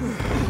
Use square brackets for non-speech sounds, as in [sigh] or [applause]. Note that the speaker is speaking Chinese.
嗯 [laughs]